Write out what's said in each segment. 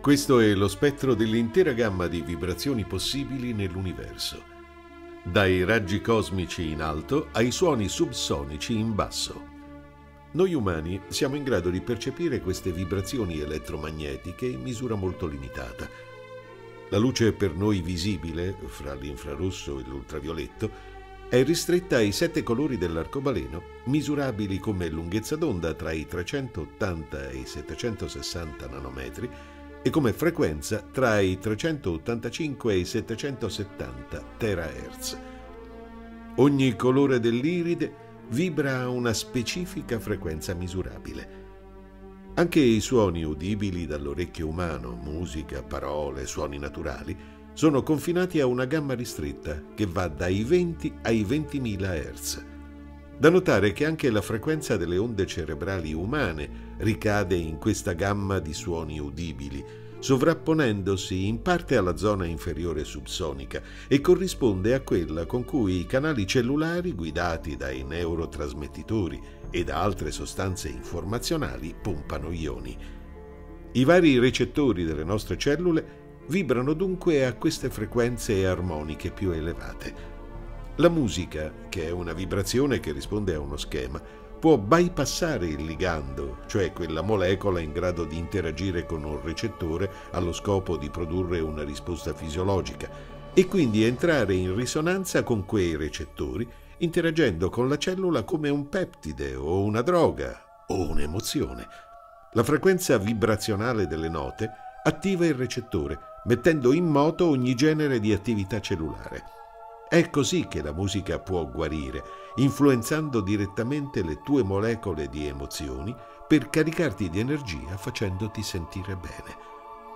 Questo è lo spettro dell'intera gamma di vibrazioni possibili nell'universo, dai raggi cosmici in alto ai suoni subsonici in basso. Noi umani siamo in grado di percepire queste vibrazioni elettromagnetiche in misura molto limitata. La luce per noi visibile, fra l'infrarosso e l'ultravioletto, è ristretta ai sette colori dell'arcobaleno, misurabili come lunghezza d'onda tra i 380 e i 760 nanometri e come frequenza tra i 385 e i 770 terahertz. Ogni colore dell'iride vibra a una specifica frequenza misurabile. Anche i suoni udibili dall'orecchio umano, musica, parole, suoni naturali, sono confinati a una gamma ristretta che va dai 20 ai 20.000 Hz. Da notare che anche la frequenza delle onde cerebrali umane ricade in questa gamma di suoni udibili, sovrapponendosi in parte alla zona inferiore subsonica e corrisponde a quella con cui i canali cellulari guidati dai neurotrasmettitori e da altre sostanze informazionali pompano ioni. I vari recettori delle nostre cellule vibrano dunque a queste frequenze armoniche più elevate. La musica, che è una vibrazione che risponde a uno schema, può bypassare il ligando, cioè quella molecola in grado di interagire con un recettore allo scopo di produrre una risposta fisiologica, e quindi entrare in risonanza con quei recettori, interagendo con la cellula come un peptide o una droga o un'emozione. La frequenza vibrazionale delle note attiva il recettore, mettendo in moto ogni genere di attività cellulare. È così che la musica può guarire, influenzando direttamente le tue molecole di emozioni per caricarti di energia facendoti sentire bene.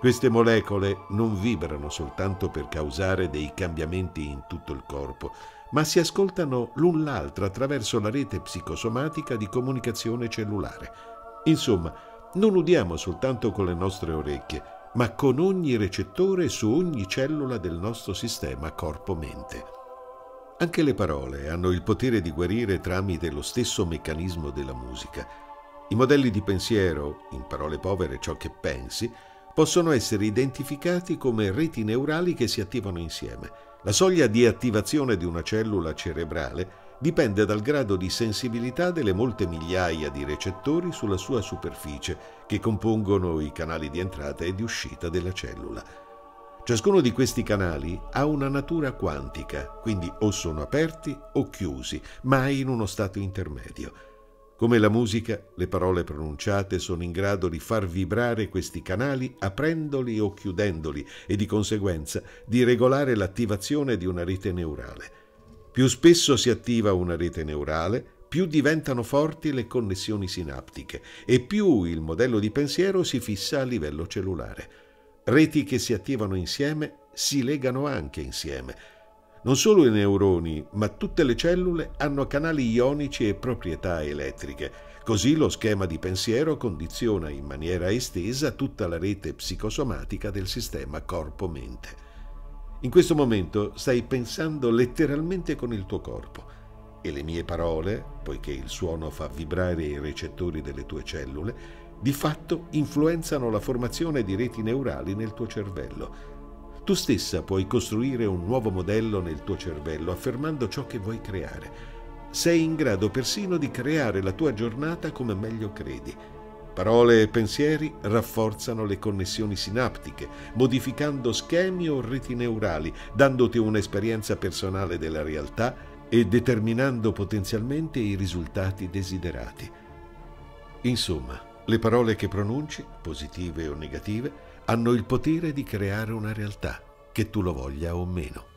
Queste molecole non vibrano soltanto per causare dei cambiamenti in tutto il corpo, ma si ascoltano l'un l'altra attraverso la rete psicosomatica di comunicazione cellulare. Insomma, non udiamo soltanto con le nostre orecchie, ma con ogni recettore su ogni cellula del nostro sistema corpo-mente. Anche le parole hanno il potere di guarire tramite lo stesso meccanismo della musica. I modelli di pensiero, in parole povere ciò che pensi, possono essere identificati come reti neurali che si attivano insieme. La soglia di attivazione di una cellula cerebrale dipende dal grado di sensibilità delle molte migliaia di recettori sulla sua superficie che compongono i canali di entrata e di uscita della cellula. Ciascuno di questi canali ha una natura quantica, quindi o sono aperti o chiusi, mai in uno stato intermedio. Come la musica, le parole pronunciate sono in grado di far vibrare questi canali aprendoli o chiudendoli e di conseguenza di regolare l'attivazione di una rete neurale. Più spesso si attiva una rete neurale, più diventano forti le connessioni sinaptiche e più il modello di pensiero si fissa a livello cellulare. Reti che si attivano insieme si legano anche insieme. Non solo i neuroni, ma tutte le cellule hanno canali ionici e proprietà elettriche. Così lo schema di pensiero condiziona in maniera estesa tutta la rete psicosomatica del sistema corpo-mente. In questo momento stai pensando letteralmente con il tuo corpo e le mie parole, poiché il suono fa vibrare i recettori delle tue cellule, di fatto influenzano la formazione di reti neurali nel tuo cervello. Tu stessa puoi costruire un nuovo modello nel tuo cervello affermando ciò che vuoi creare. Sei in grado persino di creare la tua giornata come meglio credi. Parole e pensieri rafforzano le connessioni sinaptiche, modificando schemi o reti neurali, dandoti un'esperienza personale della realtà e determinando potenzialmente i risultati desiderati. Insomma, le parole che pronunci, positive o negative, hanno il potere di creare una realtà, che tu lo voglia o meno.